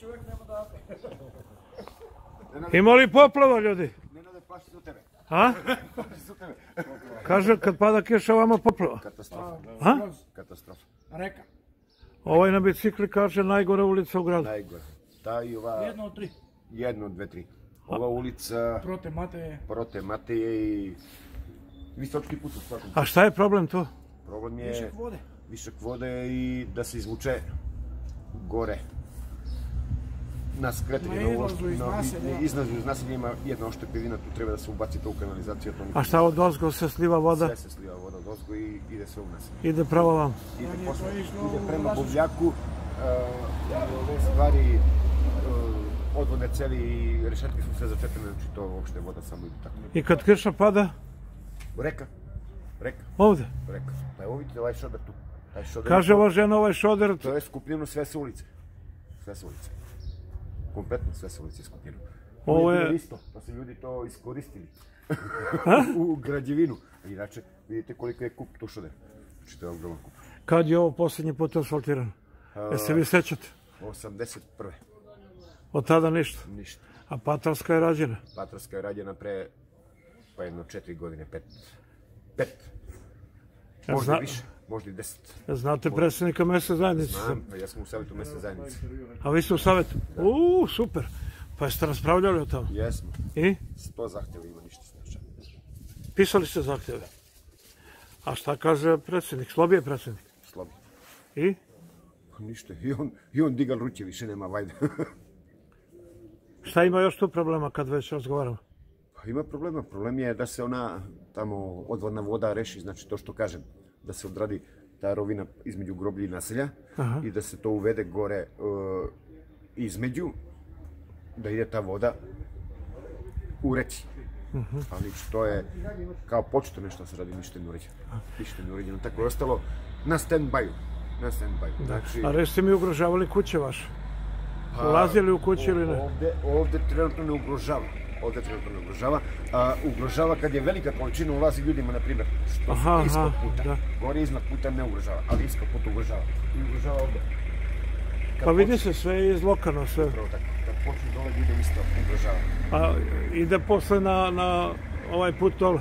čovjek nema date. Ima li poplava ljudi? Nenade, plaši su tebe. A? Kaže kad pada kiša vama poplava. Katastrofa. A? Katastrofa. Reka. Ovaj na bicikli kaže najgore ulica u gradu. Najgore. Ta i ova... Jedno od tri. Jedno, dve, tri. Ova ulica, Prote Mateje. Prote Mateje i... Visočki put u svakom. A šta je problem tu? Problem je Višak vode. višak vode i da se izvuče gore. нас гретели едно лошо излезло из нас има и една още пирина, то трябва да се обаци толкова канализацията. А šta od Ozgo се слива вода? Се се слива вода од Озго и иде се унесе. Иде право вам. Иде, после, иде према Бовляко, овие ствари цели и решетки су се зачепени, значи тоа въобще вода само иде така. И кад крша пада? Река. Река. Овде? Река. Па е овите, овај шодер тук. Кажева жена, овај шодер... Тоа е скупнено све се улице. Све се улице. Kompletno sve je skupljeno. Ovo je- isto, pa su ljudi to iskoristili. u građevinu. Inače, vidite koliko je kup tu šoder. Znači to je ogroman kup. Kad je ovo posljednji put asfaltirano? Jel se vi sećate? 81. Od tada ništa. Ništa. A Patarska je rađena. Patarska je rađena pre, pa jedno četiri godine, pet. Pet. Možda zna- više, možda i deset. Znate predsjednika mesne zajednice? Znam, ja sam u savjetu mesne zajednice. A vi ste u savjetu? Uuu, super. Pa jeste raspravljali o tome? Jesmo. I? Sto zahtjeva ima, ništa se. Pisali ste zahtjeve? A šta kaže predsjednik? Slobi je predsjednik. Slobi. I? Pa Ništa, i on, i on digal ruke, više nema vajde. Šta ima još tu problema kad već razgovaramo? Ima problema, problem je da se ona tamo odvodna voda reši, znači to što kažem, da se odradi ta rovina između groblja i naselja Aha. i da se to uvede gore uh, između, da ide ta voda u reci. Ali to je kao početo nešto da se radi, ništa ne uređeno. Ništa ne uređeno, tako je ostalo na stand-by. Na stand-by. Znači, A resti mi ugrožavali kuće vaše? Pa, Ulazili u kuću ili ne? Ovde, ovde trenutno ne ugrožava. Trenutno ne ugrožava. A, ugrožava kad je velika količina ulazi ljudima, na primjer, što Aha, ispod puta. da. Gore iznad puta ne ugrožava, ali ispod puta ugrožava. I ugrožava ovde. Kad Pa vidi počne- se sve je izlokano sve. Upravo tako. Kad počne dole ide isto ugrožava. A ide posle na, na ovaj put dole,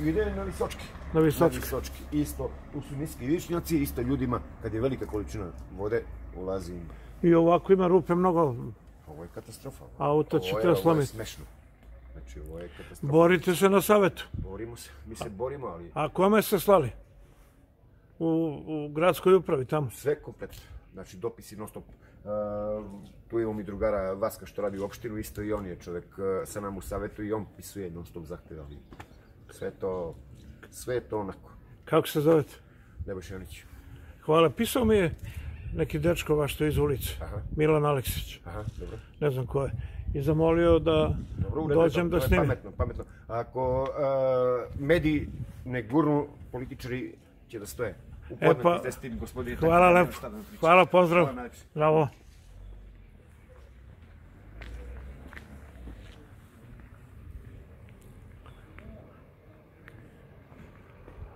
Ide na visočki. na Na Visočki. visočki. Isto, tu su niski višnjaci, isto ljudima, kad je velika količina vode, ulazi im. I ovako ima rupe mnogo. Ovo je katastrofa. Auto će te Ovo je slomiti. smešno. Znači, ovo je katastrofa. Borite se na savetu. Borimo se. Mi se borimo, ali A kome ste slali? U, u gradskoj upravi tamo. sve kompletno. Znači, dopisi non stop. Uh, tu imamo i drugara Vaska što radi u opštinu, isto i on je čovek uh, sa nam u savetu i on pisuje non stop zahteve, ali sve to, sve je to onako. Kako se zovete? Nebojša Janić. Hvala. Pisao mi je neki dečko vaš to iz ulice. Aha. Milan Aleksić. Aha, dobro. Ne znam ko je. I zamolio da Dobro, u redu, dođem to- da je snimim. Pametno, pametno. Ako uh, mediji ne gurnu, političari će da stoje. Upoznati pa, ste s tim, gospodine. Hvala lepo. da. Hvala, pozdrav. Hvala. Bravo.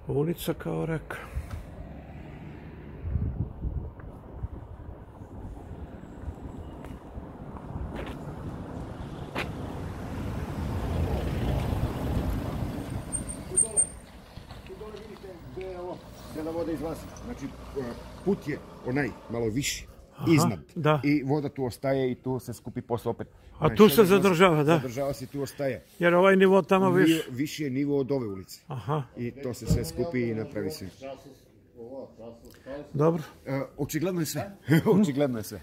Ulica kao reka. да вода излази. Значи, пут е онај, мало виши. Аха, изнад. Да. И вода ту остаје и ту се скупи после опет. А значи, ту се задржава, да. Задржава се ту остаје. Јер овај ниво тама виш. Више е ниво од ове улици. Аха. И то се се скупи и направи се. Добро. Очигледно е се. Очигледно е се.